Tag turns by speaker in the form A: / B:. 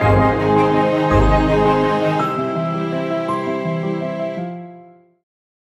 A: Música